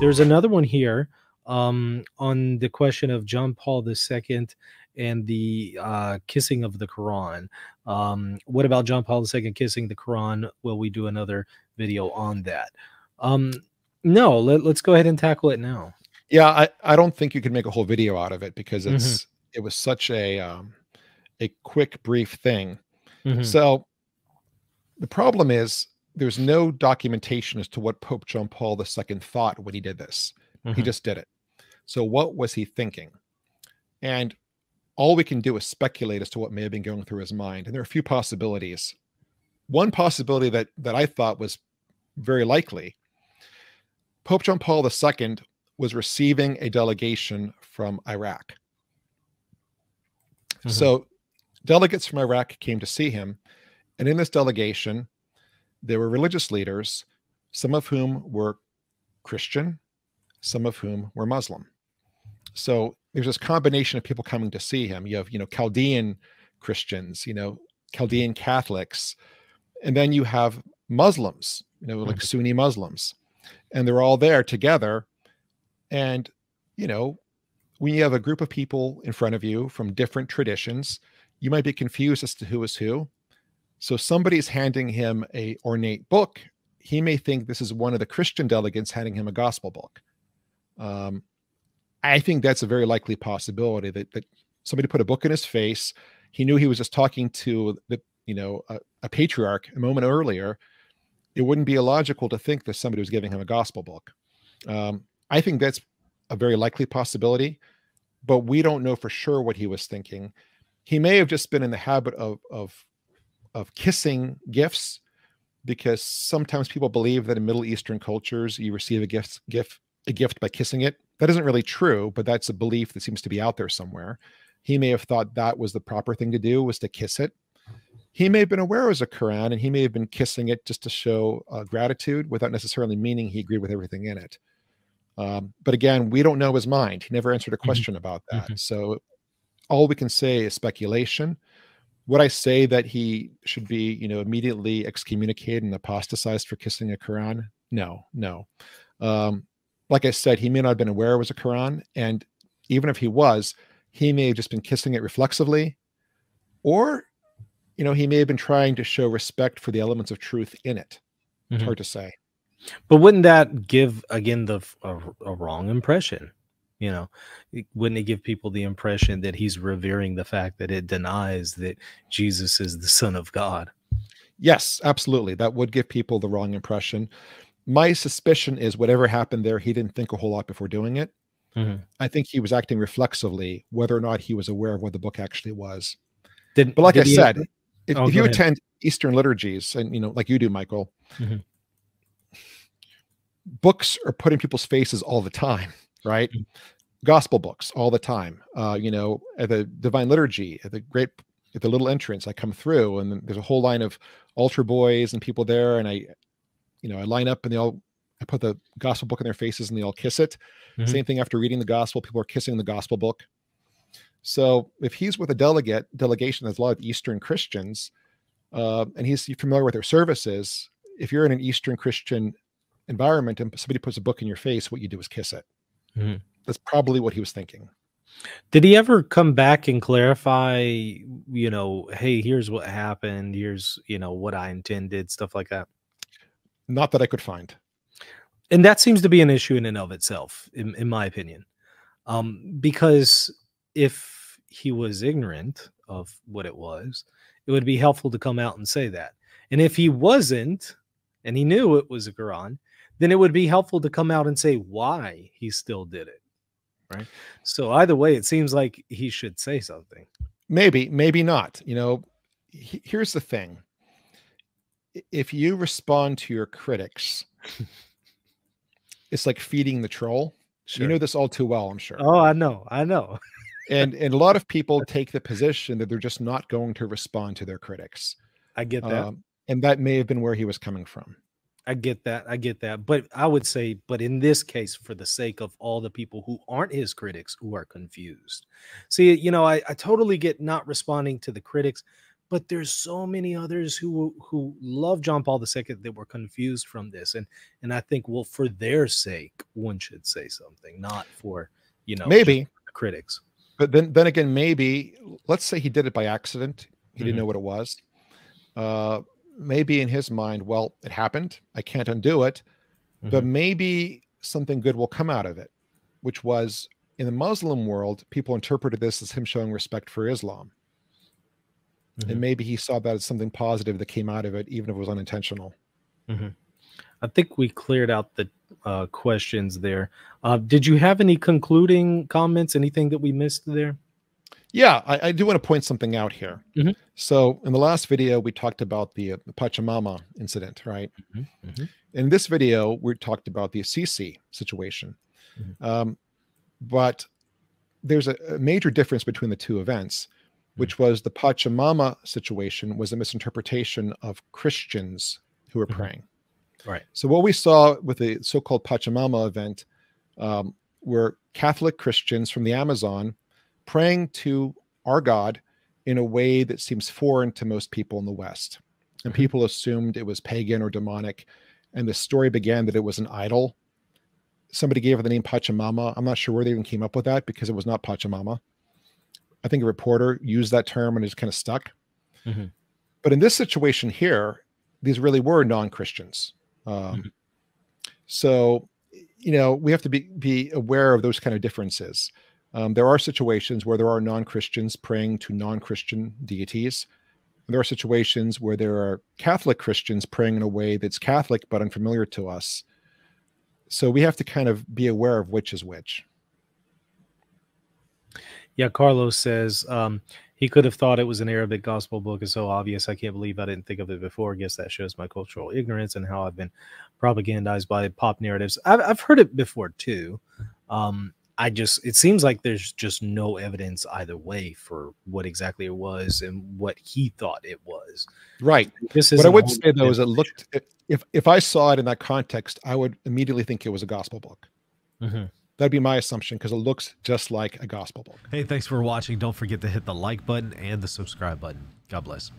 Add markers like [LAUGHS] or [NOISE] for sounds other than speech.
There's another one here um, on the question of John Paul II and the uh, kissing of the Quran. Um, what about John Paul II kissing the Quran? Will we do another video on that? Um, no, let, us go ahead and tackle it now. Yeah, I, I don't think you could make a whole video out of it because it's mm-hmm. it was such a um, a quick, brief thing. Mm-hmm. So the problem is there's no documentation as to what Pope John Paul II thought when he did this. Mm-hmm. He just did it. So what was he thinking? And all we can do is speculate as to what may have been going through his mind. And there are a few possibilities. One possibility that that I thought was very likely. Pope John Paul II was receiving a delegation from Iraq. Mm-hmm. So delegates from Iraq came to see him. And in this delegation, there were religious leaders, some of whom were Christian, some of whom were Muslim. So there's this combination of people coming to see him. You have, you know, Chaldean Christians, you know, Chaldean Catholics, and then you have Muslims, you know, like mm-hmm. Sunni Muslims, and they're all there together. And, you know, when you have a group of people in front of you from different traditions, you might be confused as to who is who. So somebody's handing him a ornate book. He may think this is one of the Christian delegates handing him a gospel book. Um, I think that's a very likely possibility that, that somebody put a book in his face. He knew he was just talking to the, you know, a, a patriarch a moment earlier. It wouldn't be illogical to think that somebody was giving him a gospel book. Um, I think that's a very likely possibility, but we don't know for sure what he was thinking. He may have just been in the habit of of of kissing gifts because sometimes people believe that in Middle Eastern cultures you receive a gift gift a gift by kissing it. That isn't really true, but that's a belief that seems to be out there somewhere. He may have thought that was the proper thing to do was to kiss it. He may have been aware it was a Quran and he may have been kissing it just to show uh, gratitude without necessarily meaning he agreed with everything in it. Um, but again, we don't know his mind. He never answered a mm-hmm. question mm-hmm. about that. Mm-hmm. So all we can say is speculation. Would I say that he should be, you know, immediately excommunicated and apostatized for kissing a Quran? No, no. Um, like I said, he may not have been aware it was a Quran. And even if he was, he may have just been kissing it reflexively, or, you know, he may have been trying to show respect for the elements of truth in it. Mm-hmm. It's hard to say. But wouldn't that give, again, the a, a wrong impression? You know wouldn't it give people the impression that he's revering the fact that it denies that jesus is the son of god yes absolutely that would give people the wrong impression my suspicion is whatever happened there he didn't think a whole lot before doing it mm-hmm. i think he was acting reflexively whether or not he was aware of what the book actually was did, but like i said if, oh, if you ahead. attend eastern liturgies and you know like you do michael mm-hmm. books are put in people's faces all the time right? Mm. Gospel books all the time. Uh, you know, at the Divine Liturgy, at the great, at the little entrance, I come through, and there's a whole line of altar boys and people there, and I, you know, I line up, and they all, I put the gospel book in their faces, and they all kiss it. Mm-hmm. Same thing after reading the gospel, people are kissing the gospel book. So if he's with a delegate delegation, there's a lot of Eastern Christians, uh, and he's familiar with their services. If you're in an Eastern Christian environment and somebody puts a book in your face, what you do is kiss it. Mm-hmm. That's probably what he was thinking. Did he ever come back and clarify, you know, hey, here's what happened, here's, you know, what I intended, stuff like that? Not that I could find. And that seems to be an issue in and of itself, in, in my opinion. Um, because if he was ignorant of what it was, it would be helpful to come out and say that. And if he wasn't, and he knew it was a Quran, then it would be helpful to come out and say why he still did it. Right. So either way, it seems like he should say something. Maybe, maybe not. You know, here's the thing if you respond to your critics, [LAUGHS] it's like feeding the troll. Sure. You know this all too well, I'm sure. Oh, I know. I know. and and a lot of people [LAUGHS] take the position that they're just not going to respond to their critics. I get that. Um, and that may have been where he was coming from. I get that. I get that. But I would say, but in this case, for the sake of all the people who aren't his critics who are confused. See, you know, I, I totally get not responding to the critics, but there's so many others who who love John Paul II that were confused from this, and and I think well, for their sake, one should say something, not for you know maybe critics. But then then again, maybe let's say he did it by accident. He mm-hmm. didn't know what it was. Uh, maybe in his mind, well, it happened. I can't undo it. Mm-hmm. But maybe something good will come out of it, which was in the Muslim world, people interpreted this as him showing respect for Islam. Mm-hmm. And maybe he saw that as something positive that came out of it, even if it was unintentional. Mm-hmm. I think we cleared out the uh, questions there. Uh, did you have any concluding comments? Anything that we missed there? Yeah, I, I do want to point something out here. Mm-hmm. So, in the last video, we talked about the, uh, the Pachamama incident, right? Mm-hmm. Mm-hmm. In this video, we talked about the Assisi situation. Mm-hmm. Um, but there's a, a, major difference between the two events, which mm. was the Pachamama situation was a misinterpretation of Christians who were mm-hmm. praying. Right. So what we saw with the so-called Pachamama event um, were Catholic Christians from the Amazon praying to our God in a way that seems foreign to most people in the West. And mm-hmm. people assumed it was pagan or demonic. And the story began that it was an idol somebody gave her the name Pachamama. I'm not sure where they even came up with that because it was not Pachamama. I think a reporter used that term and it's kind of stuck. Mm-hmm. But in this situation here, these really were non-Christians. Um, mm-hmm. So, you know, we have to be be aware of those kind of differences. Um, there are situations where there are non-Christians praying to non-Christian deities. There are situations where there are Catholic Christians praying in a way that's Catholic but unfamiliar to us so we have to kind of be aware of which is which. Yeah, Carlos says um, he could have thought it was an Arabic gospel book. It's so obvious. I can't believe I didn't think of it before. I guess that shows my cultural ignorance and how I've been propagandized by pop narratives. I've, I've heard it before too. Um, I just it seems like there's just no evidence either way for what exactly it was and what he thought it was. Right. This is what I would say though is it looked if if I saw it in that context, I would immediately think it was a gospel book. Mm-hmm. That'd be my assumption because it looks just like a gospel book. Hey, thanks for watching. Don't forget to hit the like button and the subscribe button. God bless.